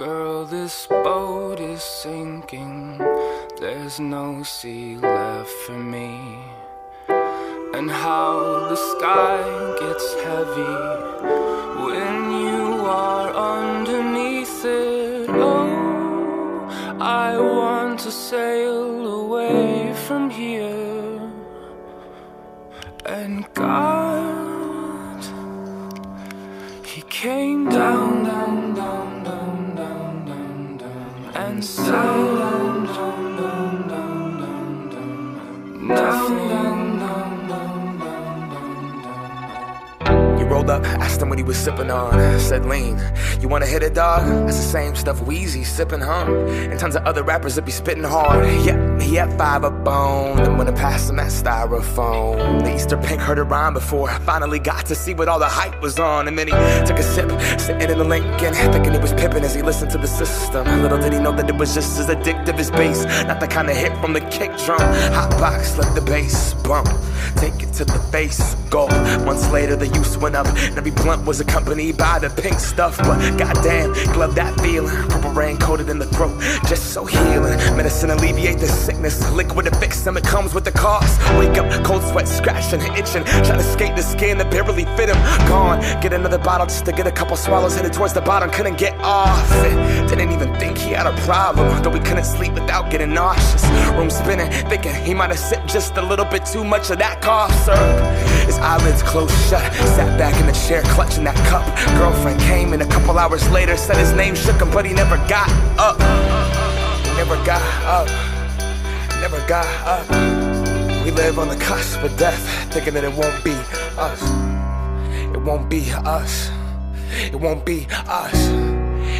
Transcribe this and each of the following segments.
girl, this boat is sinking. There's no sea left for me. And how the sky gets heavy when you are underneath it. Oh, I want to sail away from here. And God, He came down, down, rolled up, asked him what he was sipping on. Said lean. You wanna hit it, dog? That's the same stuff Weezy sipping, huh? And tons of other rappers that be spitting hard. Yep, he had five a bone. Then when I passed him that styrofoam, the Easter pink heard a rhyme before I finally got to see what all the hype was on. And then he took a sip, sitting in the Lincoln, thinking it was pippin' as he listened to the system. Little did he know that it was just as addictive as bass, not the kind of hit from the kick drum. Hot box, let the bass bump, take it to the face, go. Months later, the use went up, and every blunt was accompanied by the pink stuff. But goddamn, glove that feeling. Purple rain coated in the throat, just so healing. Medicine alleviate the sickness, liquid to fix them. It comes with the cost. Wake up, cold sweat, scratching, itching, trying to skate the skin that barely fit him. Gone, get another bottle just to get a couple swallows. Headed towards the bottom, couldn't get off it. Didn't even think he had a problem, though we couldn't sleep without getting nauseous. Room spinning, thinking he might have sipped just a little bit too much of that cough syrup. His eyelids closed shut, sat back in the chair, clutching that cup. Girlfriend came in a couple hours later, said his name shook him, but he never got up. Never got up. Never got up. We live on the cusp of death, thinking that it won't be us. It won't be us. It won't be us.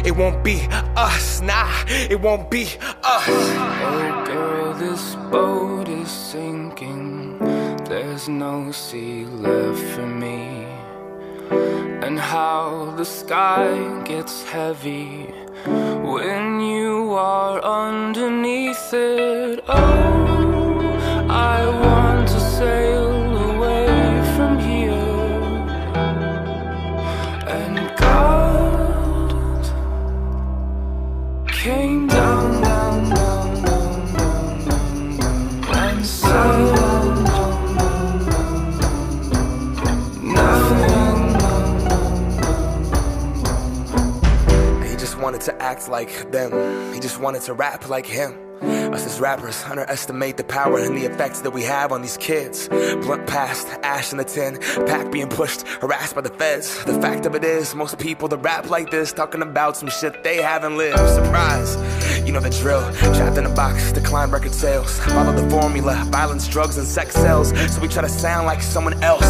It won't be us. Nah, it won't be us. Oh, girl, this boat is sinking. There's no sea left for me. And how the sky gets heavy when you are underneath it. Oh, I want to sail away from here. And wanted to act like them. He just wanted to rap like him. Us as rappers underestimate the power and the effects that we have on these kids. Blunt past, ash in the tin, pack being pushed, harassed by the feds. The fact of it is, most people that rap like this talking about some shit they haven't lived. Surprise, you know the drill. Trapped in a box, decline record sales. Follow the formula, violence, drugs, and sex sells. So we try to sound like someone else.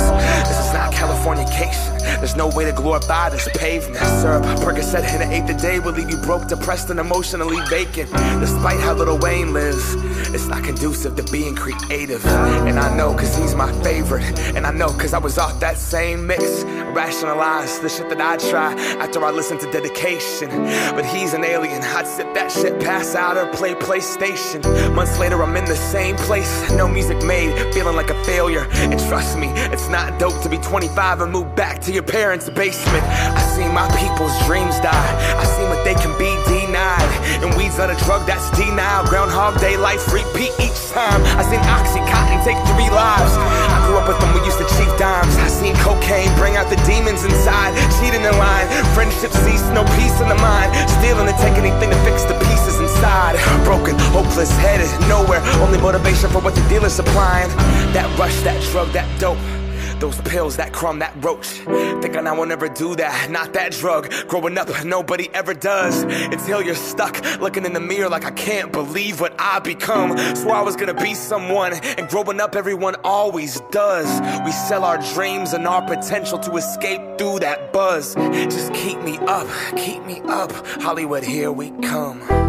This is not Californication. There's no way to glorify this pavement. Syrup, Percocet, and an eighth a day will leave you broke, depressed, and emotionally vacant. Despite how Lil Wayne lives, it's not conducive to being creative. And I know cause he's my favorite. And I know cause I was off that same mix. Rationalize the shit that I try after I listen to dedication. But he's an alien. I'd sip that shit, pass out, or play PlayStation. Months later, I'm in the same place. No music made, feeling like a failure. And trust me, it's not dope to be 25 and move back to your parents' basement. I seen my people's dreams die. I seen what they can be denied. And weed's not a drug that's denial. Groundhog Day life repeat each time. I seen Oxycontin take three lives. I grew up with them, we used to cheat dimes. I seen cocaine bring out the demons inside. Cheating in line, hopeless, headed nowhere. Only motivation for what the dealer's supplying. That rush, that drug, that dope. Those pills, that crumb, that roach. Thinking I will never do that, not that drug. Growing up, nobody ever does. Until you're stuck looking in the mirror like I can't believe what I become. Swore I was gonna be someone, and growing up, everyone always does. We sell our dreams and our potential to escape through that buzz. Just keep me up, keep me up. Hollywood, here we come.